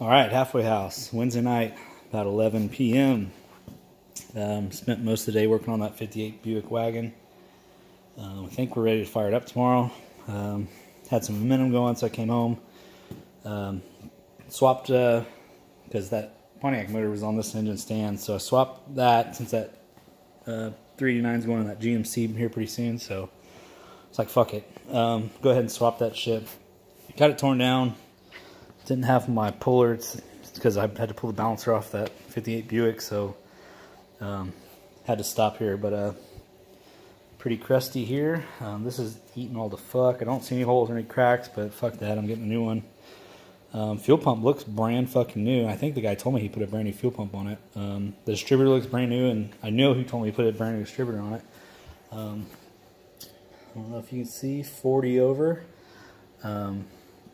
All right, halfway house. Wednesday night, about 11 p.m. Um, spent most of the day working on that 58 Buick wagon. I think we're ready to fire it up tomorrow. Um, had some momentum going, so I came home. Um, swapped because uh, that Pontiac motor was on this engine stand, so I swapped that since that uh, 389 is going on that GMC here pretty soon. So it's like fuck it, um, go ahead and swap that shit. Got it torn down didn't have my puller. Because I had to pull the balancer off that 58 Buick, so um, had to stop here. But uh, pretty crusty here. Um, this is eating all the fuck. I don't see any holes or any cracks, but fuck that. I'm getting a new one. Um, fuel pump looks brand fucking new. I think the guy told me he put a brand new fuel pump on it. Um, the distributor looks brand new, and I know he told me he put a brand new distributor on it. Um, I don't know if you can see 40 over.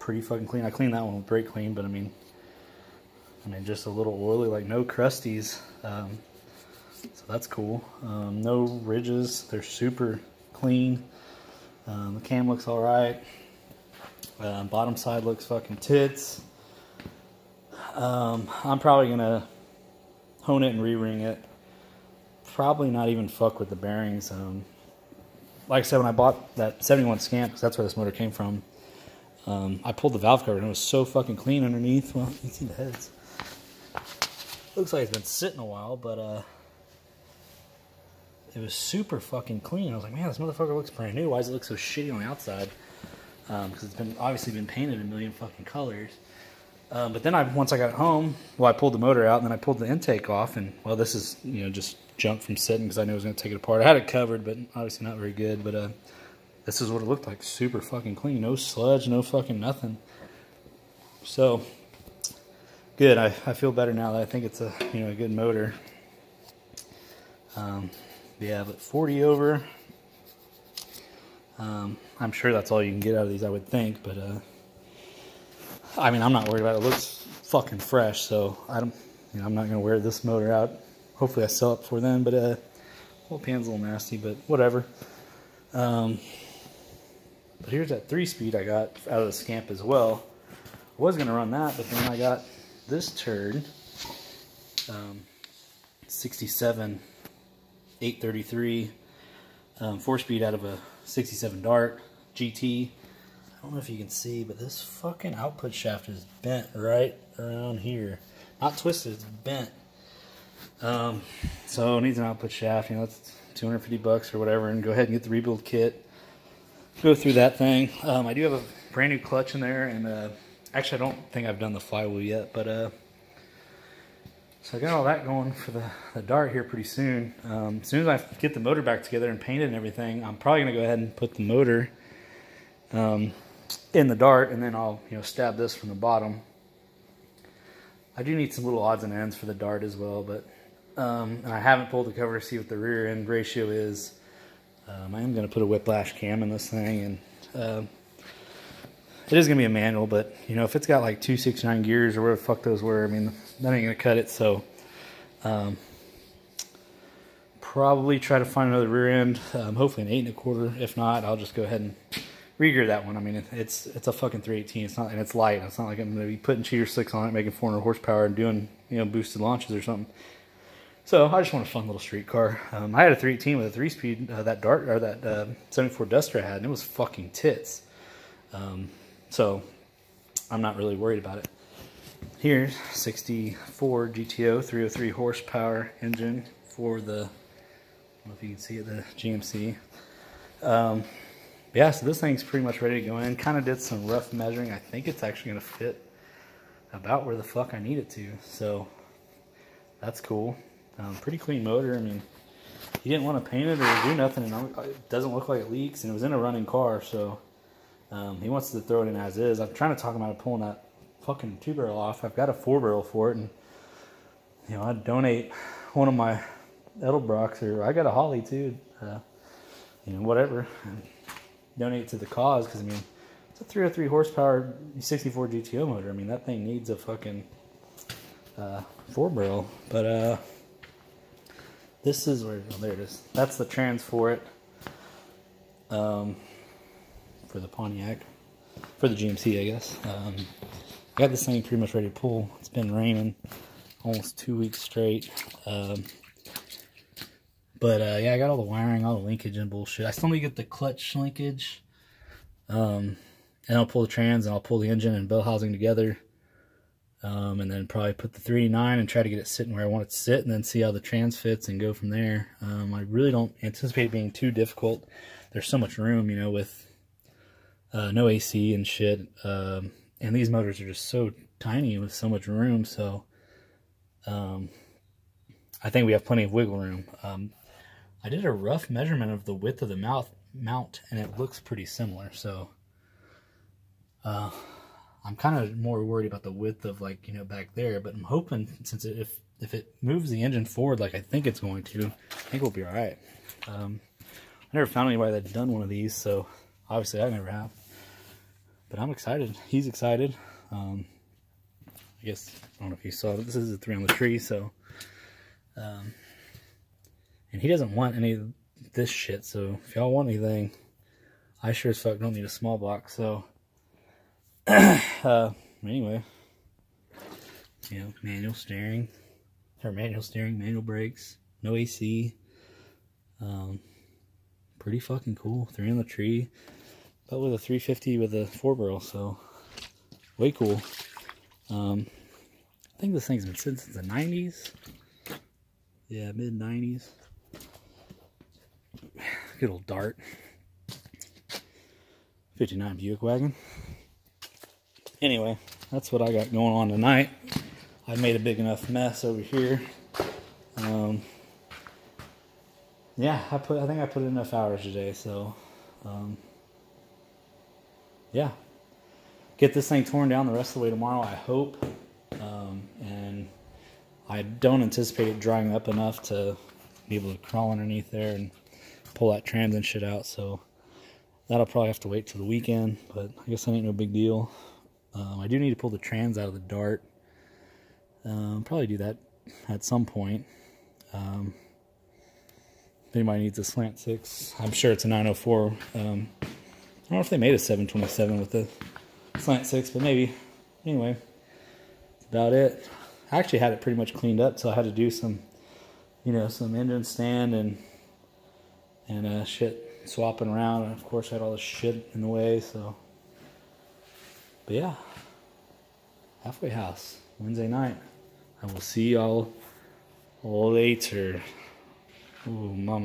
Pretty fucking clean. I cleaned that one with brake clean, but I mean, I mean, just a little oily, like no crusties. Um, so that's cool. Um, no ridges. They're super clean. Um, the cam looks all right. Uh, bottom side looks fucking tits. Um, I'm probably gonna hone it and re-ring it. Probably not even fuck with the bearings. Um, like I said, when I bought that 71 Scamp, because that's where this motor came from, um, I pulled the valve cover and it was so fucking clean underneath. Well, you can see the heads. Looks like it's been sitting a while, but uh, it was super fucking clean. I was like, man, this motherfucker looks brand new. Why does it look so shitty on the outside? Because um, it's been obviously been painted a million fucking colors. Um, but then I once I got home, well, I pulled the motor out and then I pulled the intake off, and well, this is you know just junk from sitting because I knew I was going to take it apart. I had it covered, but obviously not very good. But uh, this is what it looked like. Super fucking clean. No sludge, no fucking nothing. So, good. I, I feel better now that I think it's a, you know, a good motor. Um, yeah, but 40 over. Um, I'm sure that's all you can get out of these, I would think. But, uh, I mean, I'm not worried about it. It looks fucking fresh. So, I don't, you know, I'm not going to wear this motor out. Hopefully I sell it before then. But, uh, whole pan's a little nasty, but whatever. Um, but here's that three speed I got out of the Scamp as well. I was going to run that, but then I got this turd. Um, 67 833 um, four speed out of a 67 Dart GT. I don't know if you can see, but this fucking output shaft is bent right around here. Not twisted, it's bent. Um, so it needs an output shaft. You know, it's 250 bucks or whatever, and go ahead and get the rebuild kit go through that thing. Um, I do have a brand new clutch in there, and uh, actually, I don't think I've done the flywheel yet, but uh, so I got all that going for the, the Dart here pretty soon. Um, as soon as I get the motor back together and painted and everything, I'm probably gonna go ahead and put the motor um, in the Dart, and then I'll you know stab this from the bottom. I do need some little odds and ends for the Dart as well, but um, and I haven't pulled the cover to see what the rear end ratio is. Um, I am going to put a whiplash cam in this thing, and uh, it is going to be a manual, but, you know, if it's got like 269 gears or whatever the fuck those were, I mean, that ain't going to cut it, so um, probably try to find another rear end, um, hopefully an 8 and a quarter. If not, I'll just go ahead and regear that one. I mean, it's it's a fucking 318. It's not, and it's light. It's not like I'm going to be putting cheater slicks on it, making 400 horsepower and doing, you know, boosted launches or something. So I just want a fun little street car. Um, I had a 318 with a three-speed, uh, that Dart or that uh, 74 Duster I had, and it was fucking tits. Um, so I'm not really worried about it. Here's 64 GTO 303 horsepower engine for the, I don't know if you can see it, the GMC. Um, yeah, so this thing's pretty much ready to go in. Kind of did some rough measuring. I think it's actually going to fit about where the fuck I need it to. So that's cool. Um, pretty clean motor. I mean, he didn't want to paint it or do nothing, and it doesn't look like it leaks, and it was in a running car, so um, he wants to throw it in as is. I'm trying to talk him out of pulling that fucking two barrel off. I've got a four barrel for it, and you know, I'd donate one of my Edelbrocks, or I got a Holley too, uh, you know, whatever, and donate to the cause, because I mean, it's a 303 horsepower 64 GTO motor. I mean, that thing needs a fucking uh, four barrel, but uh, this is where, oh, there it is. That's the trans for it. Um, for the Pontiac, for the GMC, I guess. Um, got this thing pretty much ready to pull. It's been raining almost two weeks straight. Um, but uh, yeah, I got all the wiring, all the linkage and bullshit. I still need to get the clutch linkage. Um, and I'll pull the trans and I'll pull the engine and bell housing together. Um, and then probably put the 389 and try to get it sitting where I want it to sit and then see how the trans fits and go from there. Um, I really don't anticipate being too difficult. There's so much room, you know, with uh, no AC and shit. Um, and these motors are just so tiny with so much room. So um, I think we have plenty of wiggle room. Um, I did a rough measurement of the width of the mouth mount and it looks pretty similar. So uh, I'm kind of more worried about the width of like, you know, back there, but I'm hoping since it, if, if it moves the engine forward like I think it's going to, I think we'll be all right. Um, I never found anybody that's done one of these, so obviously I never have. But I'm excited. He's excited. Um, I guess, I don't know if you saw, this is a three on the tree, so. Um, and he doesn't want any of this shit, so if y'all want anything, I sure as fuck don't need a small block, so. Uh, anyway, you know, manual steering, or manual steering, manual brakes, no AC. Um, pretty fucking cool. Three in the tree, but with a 350 with a four barrel, so way cool. Um, I think this thing's been since the 90s. Yeah, mid 90s. Good old dart. 59 Buick wagon anyway, that's what I got going on tonight. I made a big enough mess over here. Um, yeah, I put. I think I put enough hours today. So, um, yeah, get this thing torn down the rest of the way tomorrow. I hope, um, and I don't anticipate it drying up enough to be able to crawl underneath there and pull that trans and shit out. So that'll probably have to wait till the weekend. But I guess that ain't no big deal. Um, I do need to pull the trans out of the dart. Um, probably do that at some point. Um, if anybody needs a slant six, I'm sure it's a 904. Um, I don't know if they made a 727 with the slant six, but maybe. Anyway, that's about it. I actually had it pretty much cleaned up, so I had to do some, you know, some engine stand and and uh, shit swapping around. And of course, I had all this shit in the way, so. But yeah, halfway house Wednesday night. I will see y'all later. Ooh, mama.